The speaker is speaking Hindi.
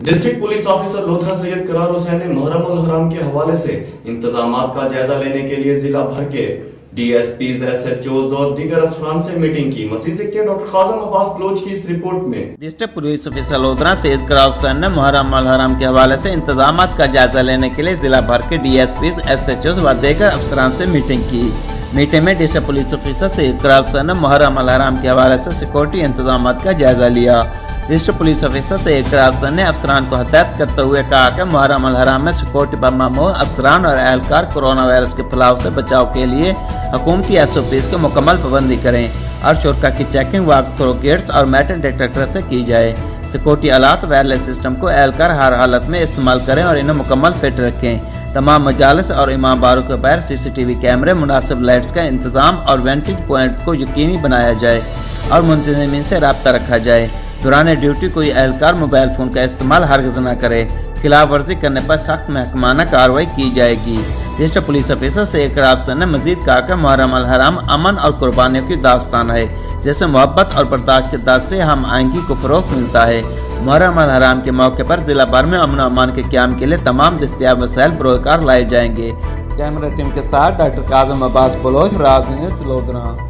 District police officer Lodhran Syed Karar Hussain ने मुहर्रम उल हराम के हवाले से इंतज़ाम का जायजा लेने के लिए जिला भर के डीएसपी एस एच और दीगर अफसरान से मीटिंग की। मसीह से डॉक्टर खाजम अब्बास बलोच की इस रिपोर्ट में। District police officer Lodhran Syed Karar Hussain ने मुहर्रम उल हराम के हवाले से इंतज़ाम का जायजा लेने के लिए जिला भर के D S P S H व दीगर अफसरान से मीटिंग की। मीटिंग में district police officer Syed Karar Hussain ने मुहर्रम उल हराम के हवाले से सिक्योरिटी इंतज़ाम का जायजा लिया। डिस्ट्रिक्ट पुलिस ऑफिसर से एक अफसर ने अफसरान को हदायत करते हुए कहा कि मुहर्रम हराम में सिक्योरिटी पर मामूल अफसरान और एहलकार कोरोना वायरस के फैलाव से बचाव के लिए हुकूमती एस ओ पीज की मुकम्मल पाबंदी करें और शुरा की चेकिंग वाक थ्रो गेट्स और मेटल डिटेक्टर से की जाए। सिक्योरिटी आलात वायरलेस सिस्टम को एहलकार हर हालत में इस्तेमाल करें और इन्हें मुकम्मल फिट रखें। तमाम मजालस और इमाम बारों के बाहर सीसीटीवी कैमरे, मुनासिब लाइट्स का इंतज़ाम और वेंटिंग पॉइंट को यकीनी बनाया जाए और मुंतजमीन से रबता रखा जाए। दौरान ड्यूटी कोई एहलकार मोबाइल फ़ोन का इस्तेमाल हरगज न करे। खिलाफ वर्जी करने पर सख्त महकमाना कार्रवाई की जाएगी। डिस्ट्रिक्ट पुलिस ऑफिसर से एक रास्ता ने मजीद कहा कि मुहर्रम हराम, अमन और कुर्बानियों की दास्तान है। जैसे मोहब्बत और बर्दाश्त के दर्द से हम आएँगी को फरोख मिलता है। मुहर्रम हराम के मौके पर जिला भर में अमन अमान के क्याम के लिए तमाम दस्तियाब वसायल बरोकार लाए जाएँगे। कैमरा टीम के साथ डॉक्टर काजम अब्बास बलोच लोधरा।